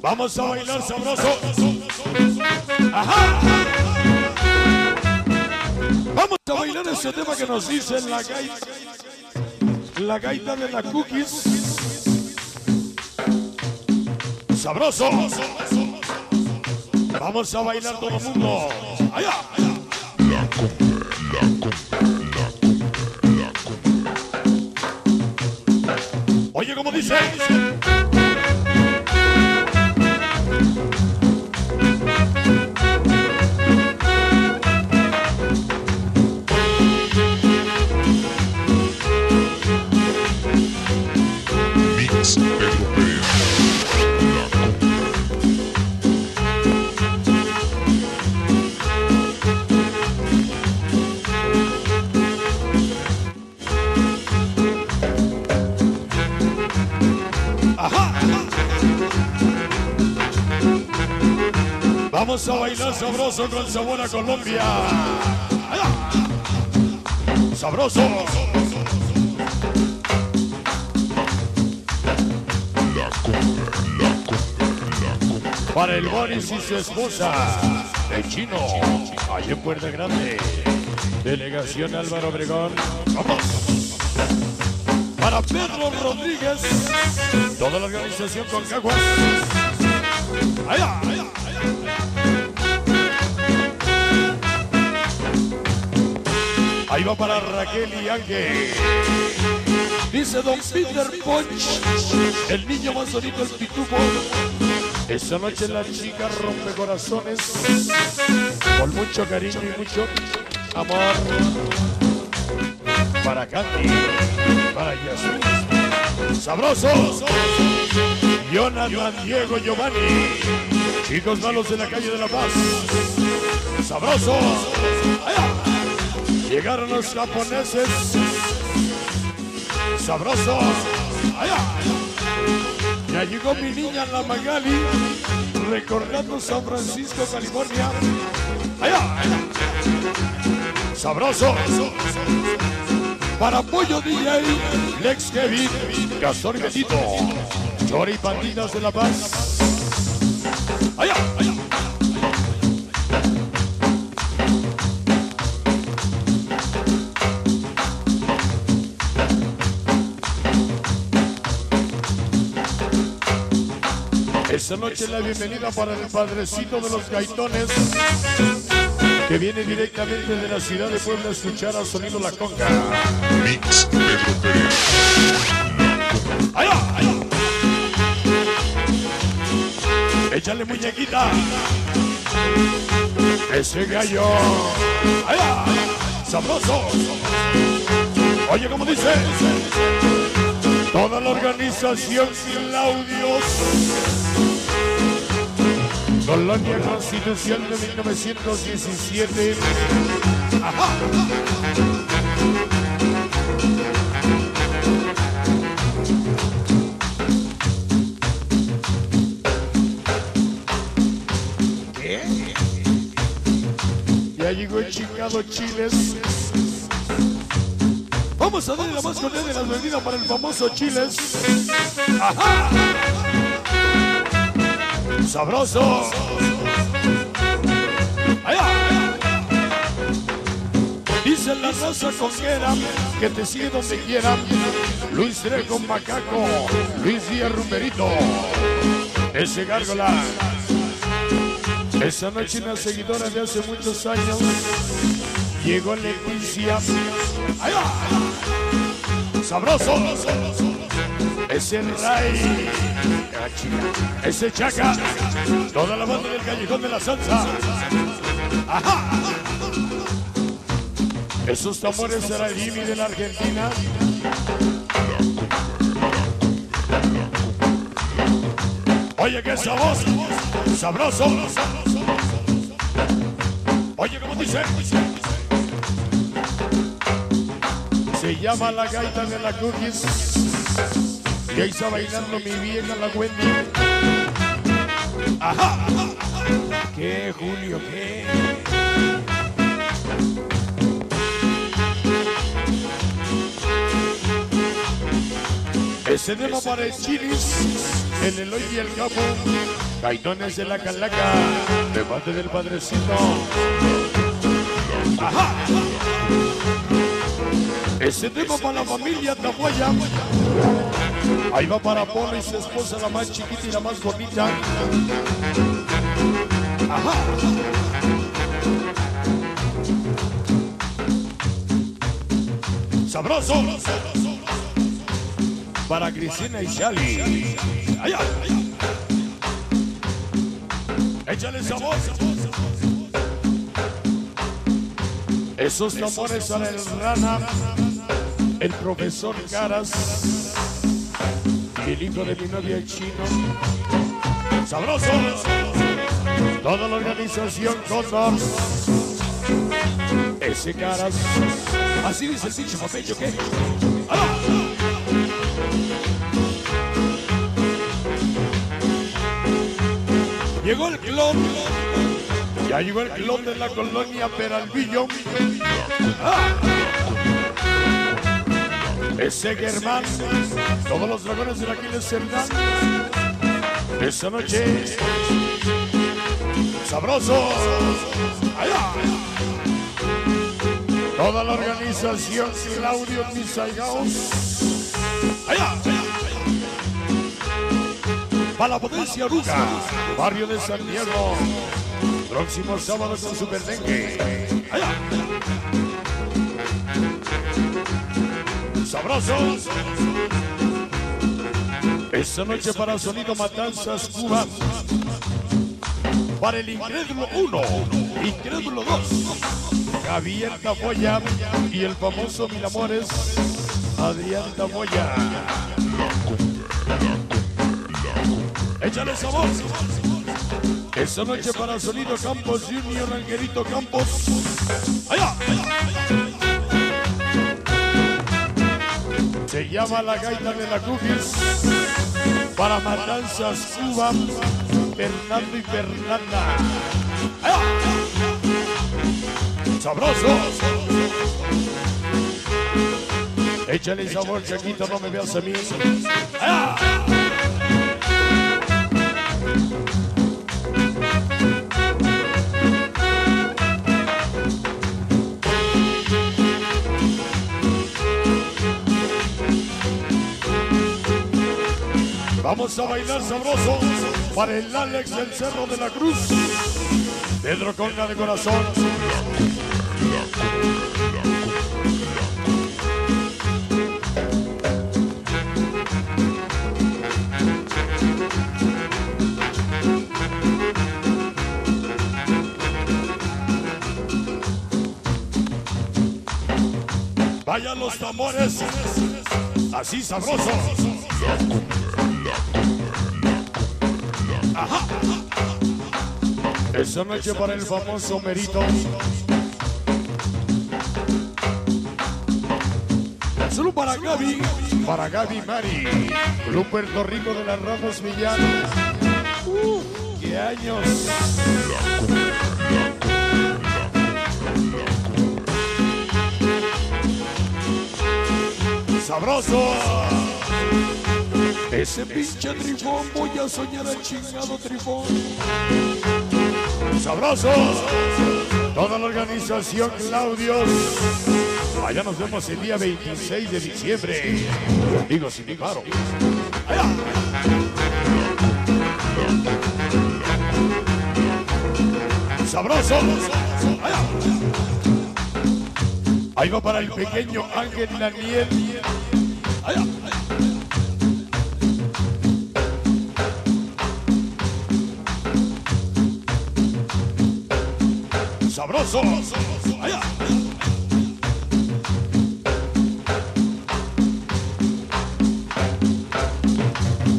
Vamos a bailar sabroso. Ajá. Vamos a bailar ese tema que nos dice la gaita. La gaita de la cookies. Sabroso. Vamos a bailar todo el mundo. Allá, allá. Oye, ¿cómo dice? Mix Vamos a bailar sabroso con sabor Colombia. Sabroso. Para el Boris y su esposa, el chino, allá en Puerta Grande. Delegación Álvaro Obregón. Vamos. Para Pedro Rodríguez, toda la organización con Caguas. Allá. Ahí va para Raquel y Ángel. Dice Don Peter Punch, el niño más bonito, el pitufo. Esta noche la chica rompe corazones con mucho cariño y mucho amor. Para Candy, para Yasmin. Sabroso. Jonathan, Diego, Giovanni. Chicos malos de la calle de La Paz. Sabroso. Allá. Llegaron los japoneses. Sabroso. Allá. Ya llegó mi niña la Magali, recordando San Francisco, California. Allá. Sabroso. Para Pollo DJ, Lex Kevin, Castor y Betito, Chori Panditas de La Paz. Esta noche la bienvenida para el padrecito de los gaitones que viene directamente de la ciudad de Puebla a escuchar al sonido La Conga. Mix Pedro Pérez. ¡Échale muñequita! ¡Ese gallo! ¡Allá! ¡Sabroso! Oye, ¿cómo dice? Toda la organización Claudios. Colonia Constitución de 1917. Ajá. Ya llegó el chingado Chiles. Vamos a darle la más de las bebidas para el famoso Chiles. ¡Ajá! ¡Sabroso! ¡Allá! Dice la raza conguera que te sigue donde quiera. Luis Trejo Macaco, Luis Díaz Rumberito, ese gárgola. Esa noche una seguidora de hace muchos años llegó Leticia. ¡Ahí va! ¡Sabroso! Ese Ray. Ese Chaca. Toda la banda del callejón de la salsa. ¡Ajá! Esos tambores será Jimmy de la Argentina. Oye, qué sabor. Sabroso. Oye, ¿cómo dice? Se llama la gaita de la cookies. Y ahí está bailando mi vieja la Wendy. Ajá. ¿Qué, Julio? ¿Qué? Ese tema para el Chinis, el Eloy y el Capo, Gaitones de la Calaca, de parte del padrecito. Ajá. Ese tema para la familia Tahuaya. Ahí va para Polo y su esposa, la más chiquita y la más bonita. Ajá. Sabroso. Para Cristina y Shali. Allá. Échale sabor. Esos tambores para el rana, el profesor Caras, el hijo de mi novia el chino. Sabroso. Toda la organización Condor. Ese Caras. Así dice el pinche papel, ¿qué? ¡Ah! Llegó el clon. Ya llegó el clon de la colonia Peralvillo. ¡Ah! Ese Germán. Todos los dragones de Aquiles Cerdán. Esa noche. Sabroso. Allá. Toda la organización Claudio Misaigaos. Allá. Para la potencia Aruga, barrio de San Diego. Próximo sábado con Super Dengue. Allá. Sabroso. Esta noche para Sonido Matanzas Cuba. Para el Incrédulo 1, Incrédulo 2. Javier Tamoya y el famoso Mil Amores, Adrián Tamoya. Échale sabor. Esta noche para Sonido Campos Junior, Angelito Campos. Allá. Se llama la gaita de la Cookies. Para Matanzas Cuba, Fernando y Fernanda. Allá. Sabroso. Échale sabor, Chaquito, no me veas a mí. Vamos a bailar sabroso para el Alex del Cerro de la Cruz. Pedro Conga de corazón. Vayan los tambores, así sabroso. Esa noche para el famoso Merito. Solo para Gaby, para Gaby Mari, Club Puerto Rico de las Ramos Millán. Uh, ¡Qué años! ¡Sabroso! Ese pinche trifón, voy a soñar al chingado trifón. ¡Sabroso! Toda la organización Claudios. Allá nos vemos el día 26 de diciembre. Digo sin paro. Allá. ¡Sabroso! Allá. Ahí va para el pequeño Ángel Daniel. Allá. Sabroso. Allá.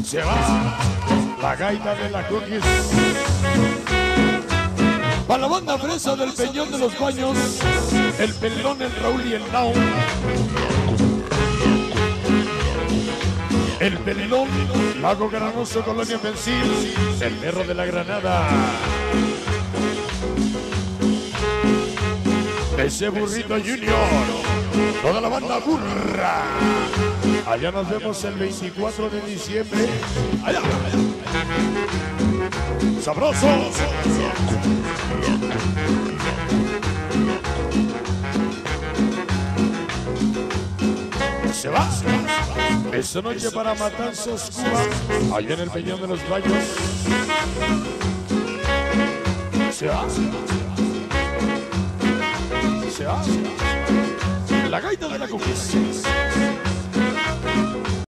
Se va la gaita de la cookies. Para la banda fresa del Peñón de los Baños, el Pelón, el Raúl y el Nao. El Pelón, Lago Granoso, Colonia Pensil, el Perro de la Granada. Ese burrito Junior. toda la banda burra. Allá nos vemos el 24 de diciembre. Allá, allá. Sabroso. Se va. Esta noche para Matanzas, Cuba. Allá en el Peñón de los Gallos. Se va. Se. La gaita de la conquista.